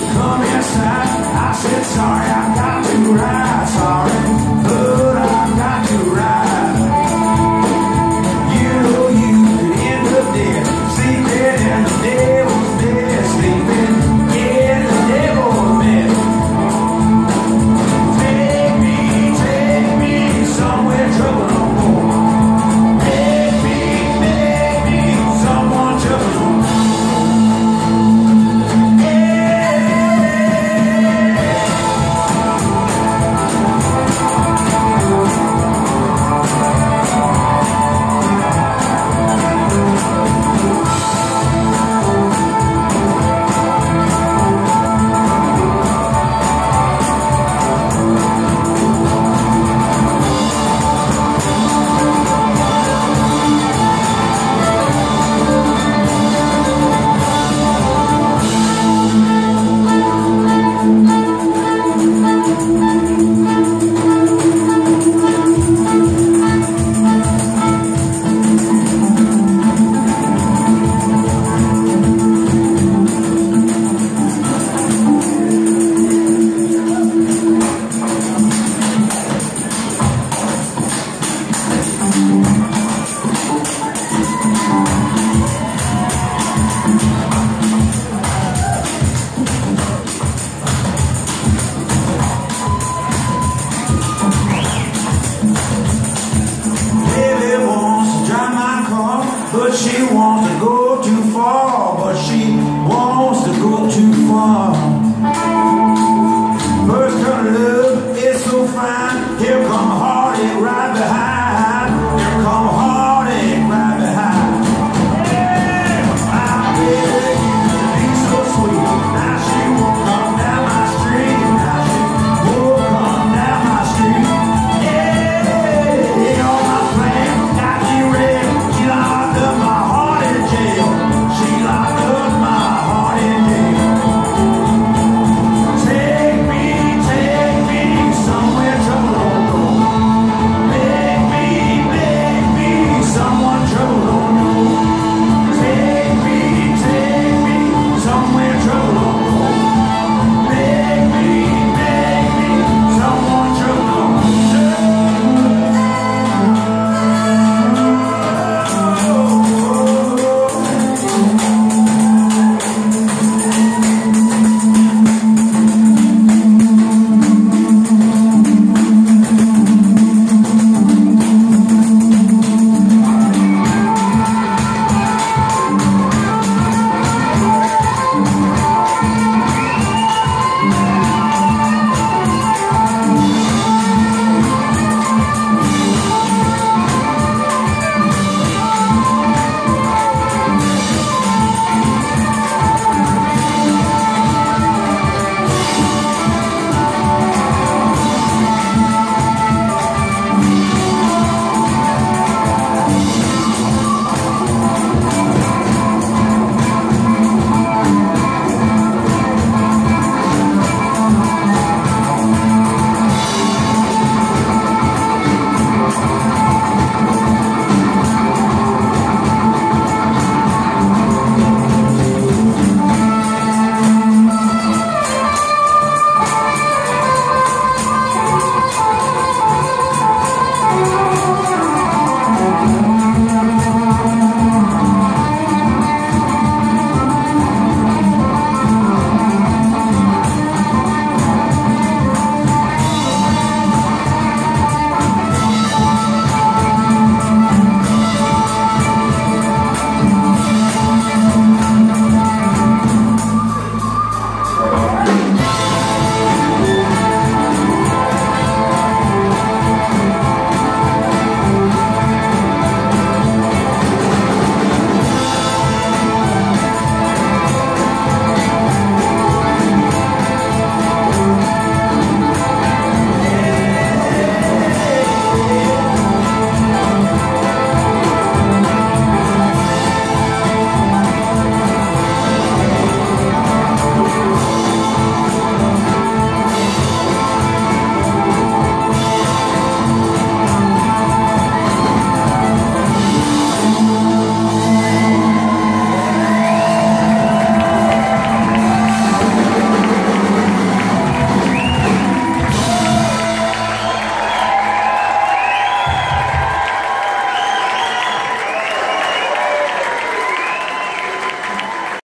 come inside. I said, sorry, I got to ride, sorry. she wants to go.